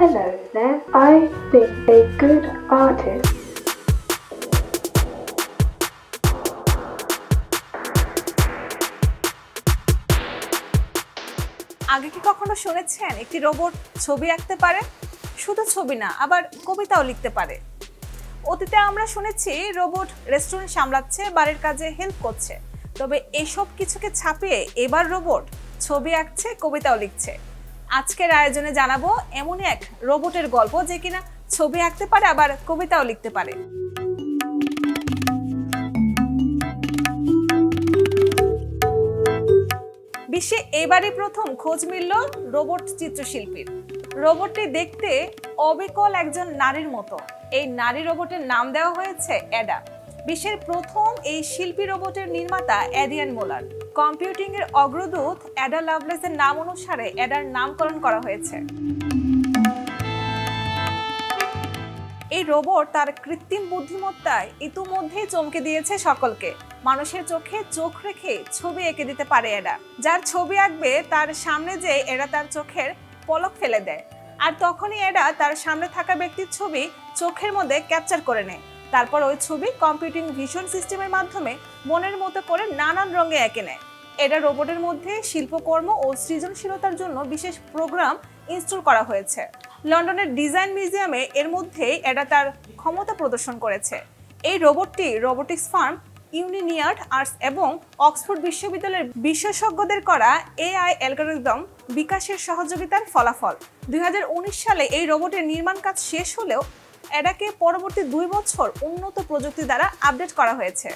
Hello there. I think a good artist. আগে কি কখনো শুনেছেন একটি রোবট ছবি আঁকতে পারে? শুধু ছবি না, আবার কবিতাও লিখতে পারে। অতীতে আমরা শুনেছি রোবট রেস্টুরেন্ট সামলাচ্ছে, বাড়ির কাজে হেল্প করছে। তবে এসব কিছুকে ছাপিয়ে এবার রোবট ছবি আঁকছে, কবিতাও লিখছে। আজকের আয়োজনে জানাব এমনই এক রোবটের গল্প যে কিনা ছবি আঁকতে পারে, আবার কবিতাও লিখতে পারে। বিশ্বে এবারই প্রথম খোঁজ মিলল রোবট চিত্রশিল্পীর। রোবটটি দেখতে অবিকল একজন নারীর মতো। এই নারী রোবটের নাম দেওয়া হয়েছে অ্যাডা। বিশ্বের প্রথম এই শিল্পী রোবটের নির্মাতা অ্যাডিয়ান মোলার। কম্পিউটিং এর অগ্রদূত অ্যাডা লাভলেসের নাম অনুসারে অ্যাডার নামকরণ করা হয়েছে। এই রোবট তার কৃত্রিম বুদ্ধিমত্তায় ইতিমধ্যেই চমকে দিয়েছে সকলকে। মানুষের চোখে চোখ রেখে ছবি এঁকে দিতে পারে এরা যার ছবি আঁকবে তার সামনে যে এরা তার চোখের পলক ফেলে দেয়। আর তখনই এরা তার সামনে থাকা ব্যক্তির ছবি চোখের মধ্যে ক্যাপচার করে নেয়। তারপর ওই ছবি কম্পিউটিং ভিশন সিস্টেমের মাধ্যমে মনের মতো করে নানান রঙে এঁকে নেয়। এটা রোবটের মধ্যে শিল্পকর্ম ও সৃজনশীলতার জন্য বিশেষ প্রোগ্রাম ইনস্টল করা হয়েছে। লন্ডনের ডিজাইন মিউজিয়ামে এর মধ্যে এটা তার ক্ষমতা প্রদর্শন করেছে। এই রোবটটি রোবোটিক্স ফার্ম ইউনিনিয়ার্ড আর্টস এবং অক্সফোর্ড বিশ্ববিদ্যালয়ের বিশেষজ্ঞদের করা এআই অ্যালগোরিদম বিকাশের সহযোগিতার ফলাফল। দুই হাজার উনিশ সালে এই রোবটের নির্মাণ কাজ শেষ হলেও এটাকে পরবর্তী দুই বছর উন্নত প্রযুক্তি দ্বারা আপডেট করা হয়েছে।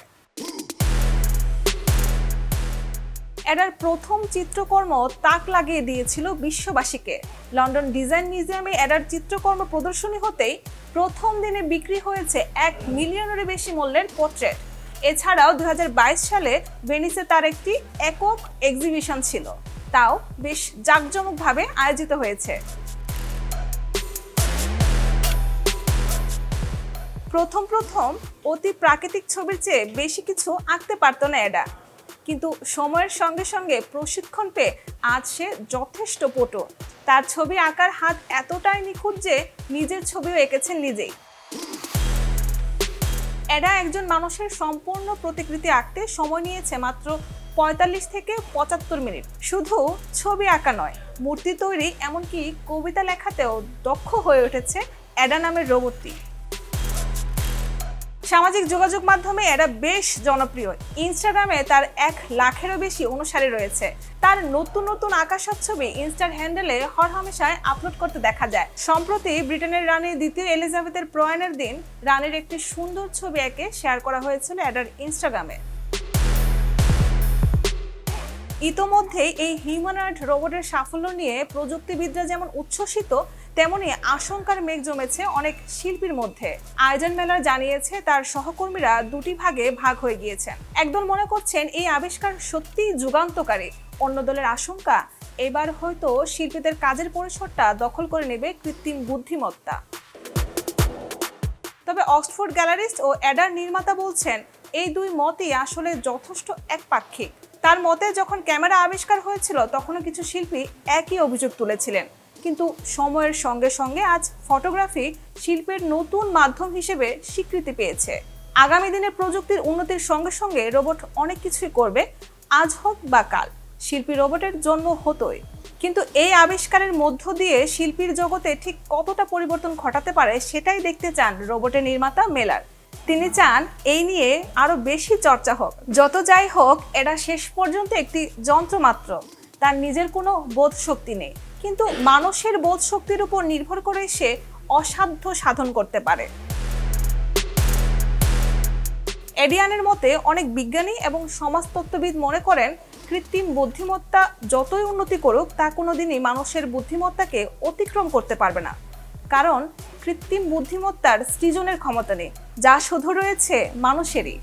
এটার প্রথম চিত্রকর্ম তাক লাগিয়ে দিয়েছিল বিশ্ববাসীকে। লন্ডন ডিজাইন মিউজিয়ামে এটার চিত্রকর্ম প্রদর্শনী হতেই প্রথম দিনে বিক্রি হয়েছে এক মিলিয়নেরও বেশি মূল্যের পোর্ট্রেট। এছাড়াও দুই হাজার বাইশ সালে ভেনিসে তার একটি একক এক্সিবিশন ছিল। তাও বেশ জাঁকজমকভাবে আয়োজিত হয়েছে। প্রথম প্রথম অতি প্রাকৃতিক ছবির চেয়ে বেশি কিছু আঁকতে পারতো না এডা। কিন্তু সময়ের সঙ্গে সঙ্গে প্রশিক্ষণ পেয়ে আজ সে যথেষ্ট পটু। তার ছবি আঁকার হাত এতটাই নিখুঁত যে নিজের ছবিও এঁকেছেন নিজেই। এরা একজন মানুষের সম্পূর্ণ প্রতিকৃতি আঁকতে সময় নিয়েছে মাত্র পঁয়তাল্লিশ থেকে পঁচাত্তর মিনিট। শুধু ছবি আঁকা নয়, মূর্তি তৈরি এমনকি কবিতা লেখাতেও দক্ষ হয়ে উঠেছে অ্যাডা নামের রোবটটি। সামাজিক যোগাযোগ মাধ্যমে এরা বেশ জনপ্রিয়। ইনস্টাগ্রামে তার এক লাখেরও বেশি অনুসারী রয়েছে। তার নতুন নতুন আকাশের ছবি ইনস্টার হ্যান্ডেলে হরহামেশায় আপলোড করতে দেখা যায়। সম্প্রতি ব্রিটেনের রানী দ্বিতীয় এলিজাবেথের প্রয়াণের দিন রানীর একটি সুন্দর ছবি একে শেয়ার করা হয়েছিল এডার ইনস্টাগ্রামে। ইতোমধ্যেই এই হিউম্যানয়েড রোবটের সাফল্য নিয়ে প্রযুক্তিবিদরা যেমন উচ্ছ্বসিত তেমনি আশঙ্কার মেঘ জমেছে অনেক শিল্পীর মধ্যে। আয়োজন মেলার জানিয়েছে তার সহকর্মীরা দুটি ভাগে ভাগ হয়ে গিয়েছেন। একদল মনে করছেন এই আবিষ্কার সত্যিই যুগান্তকারী, অন্য দলের আশঙ্কা এবার হয়তো শিল্পীদের কাজের পরিসরটা দখল করে নেবে কৃত্রিম বুদ্ধিমত্তা। তবে অক্সফোর্ড গ্যালারিস্ট ও অ্যাডার নির্মাতা বলছেন, এই দুই মতই আসলে যথেষ্ট একপাক্ষিক। তার মতে, যখন ক্যামেরা আবিষ্কার হয়েছিল, তখনও কিছু শিল্পী একই অভিযোগ তুলেছিলেন। কিন্তু সময়ের সঙ্গে সঙ্গে আজ ফটোগ্রাফি শিল্পের নতুন মাধ্যম হিসেবে স্বীকৃতি পেয়েছে। আগামী দিনে প্রযুক্তির উন্নতির সঙ্গে সঙ্গে রোবট অনেক কিছুই করবে, আজ হোক বা কাল। শিল্পী রোবটের জন্ম হতোই। কিন্তু এই আবিষ্কারের মধ্য দিয়ে শিল্পীর জগতে ঠিক কতটা পরিবর্তন ঘটাতে পারে সেটাই দেখতে চান রোবটের নির্মাতা মেলার। তিনি চান এই নিয়ে আরও বেশি চর্চা হোক। যত যাই হোক এটা শেষ পর্যন্ত একটি যন্ত্র মাত্র তার নিজের কোনো বোধ শক্তি নেই। কিন্তু মানুষের বোধ শক্তির উপর নির্ভর করে সে অসাধ্য সাধন করতে পারে। এডিয়ানের মতে, অনেক বিজ্ঞানী এবং সমাজতত্ত্ববিদ মনে করেন, কৃত্রিম বুদ্ধিমত্তা যতই উন্নতি করুক, তা কোনোদিনই মানুষের বুদ্ধিমত্তাকে অতিক্রম করতে পারবে না। কারণ, কৃত্রিম বুদ্ধিমত্তার সৃজনের ক্ষমতা নেই, যা শুধু রয়েছে মানুষেরই।